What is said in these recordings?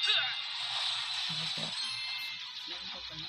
Ano po? Ano po pala?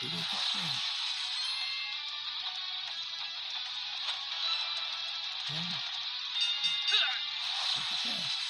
っていうか。うん。ねえ。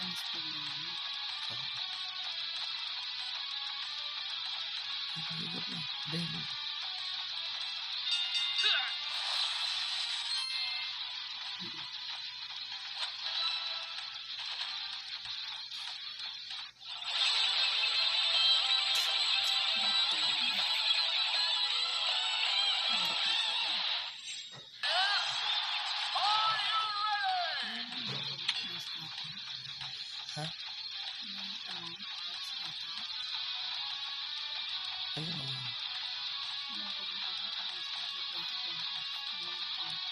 sunscreen naman. Ang hirap eh. Dahil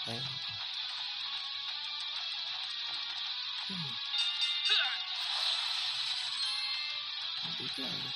哎，嗯，不见了。